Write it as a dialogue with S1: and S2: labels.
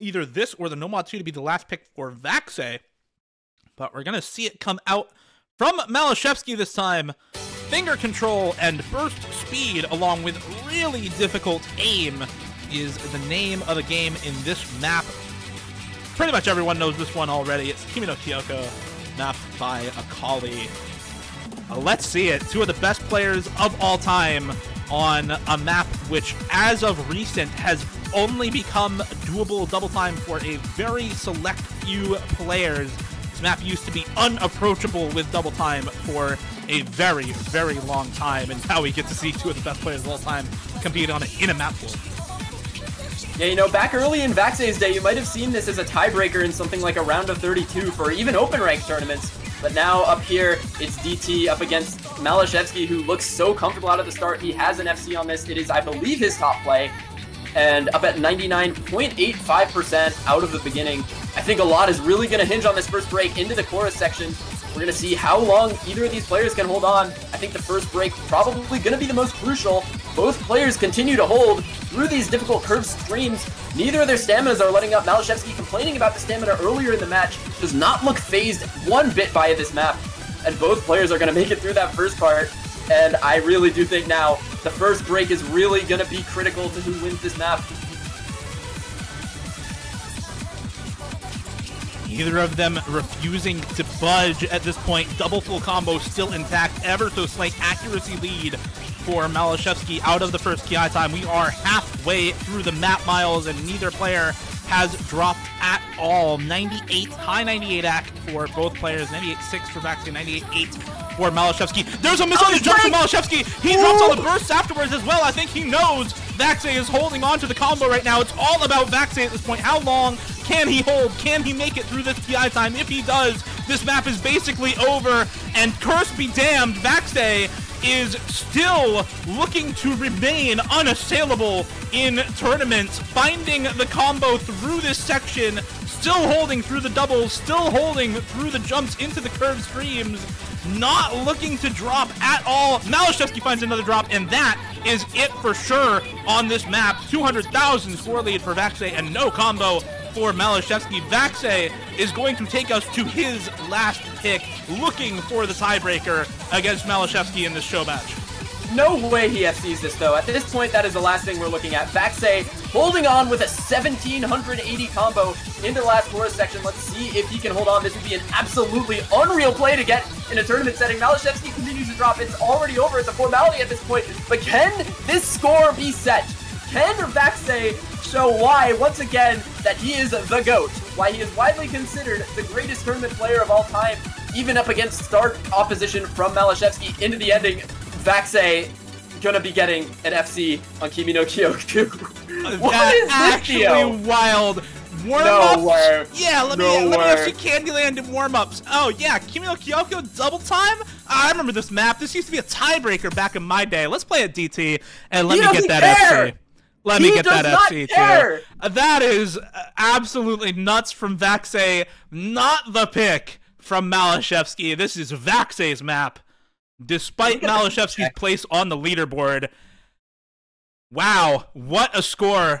S1: either this or the Nomad 2 to be the last pick for Vaxei. But we're going to see it come out from Maliszewski this time. Finger control and burst speed, along with really difficult aim, is the name of the game in this map. Pretty much everyone knows this one already. It's Kimi no Kioku, mapped by Akali. Uh, let's see it. Two of the best players of all time on a map which, as of recent, has only become doable double time for a very select few players. This map used to be unapproachable with double time for a very, very long time, and now we get to see two of the best players of all time compete on it in a map pool.
S2: Yeah, you know, back early in Vaxei's day, you might have seen this as a tiebreaker in something like a round of 32 for even open rank tournaments. But now up here, it's DT up against Maliszewski, who looks so comfortable out of the start. He has an FC on this. It is, I believe, his top play. And up at 99.85% out of the beginning. I think a lot is really going to hinge on this first break into the chorus section. We're going to see how long either of these players can hold on. I think the first break probably going to be the most crucial. Both players continue to hold through these difficult curved streams. Neither of their staminas are letting up. Maliszewski complaining about the stamina earlier in the match does not look phased one bit by this map. And both players are going to make it through that first part. And I really do think now the first break is really going to be critical to who wins this map.
S1: Neither of them refusing to budge at this point. Double full combo still intact. Ever so slight accuracy lead for Maliszewski out of the first kiai time. We are halfway through the map miles, and neither player has dropped at all. 98, high 98 act for both players. 98.6 for Vaxei, 98.8 for Maliszewski. There's a miss on oh, the jump from Maliszewski. He drops all the bursts afterwards as well. I think he knows Vaxei is holding on to the combo right now. It's all about Vaxei at this point. How long can he hold? Can he make it through this TI time? If he does, this map is basically over. And curse be damned, Vaxei is still looking to remain unassailable in tournaments, finding the combo through this section, still holding through the doubles, still holding through the jumps into the curved streams, not looking to drop at all. Maliszewski finds another drop, and that is it for sure on this map. 200,000 score lead for Vaxei and no combo for Maliszewski. Vaxei is going to take us to his last pick, looking for the tiebreaker against Maliszewski in this show match.
S2: No way he FCs this though. At this point, that is the last thing we're looking at. Vaxei holding on with a 1780 combo into the last chorus section. Let's see if he can hold on. This would be an absolutely unreal play to get in a tournament setting. Maliszewski continues to drop. It's already over. It's a formality at this point. But can this score be set? Can Vaxei show why, once again, that he is the GOAT? Why he is widely considered the greatest tournament player of all time, even up against stark opposition from Maliszewski into the ending. Vaxei gonna be getting an FC on Kimi no Kioku. what
S1: that
S2: is
S1: actually
S2: deal?
S1: wild. Warm-ups?
S2: way.
S1: Yeah, let
S2: No
S1: me let me you Candyland and warm ups. Oh yeah, Kimi no Kioku double time? Ah, I remember this map. This used to be a tiebreaker back in my day. Let's play a DT and let
S2: He
S1: me get that
S2: care.
S1: FC. Let
S2: He
S1: me get that FC
S2: care.
S1: too. That is absolutely nuts from Vaxei. Not the pick from Maliszewski. This is Vaxei's map. Despite
S2: Maliszewski's
S1: place on the leaderboard, Wow, what a score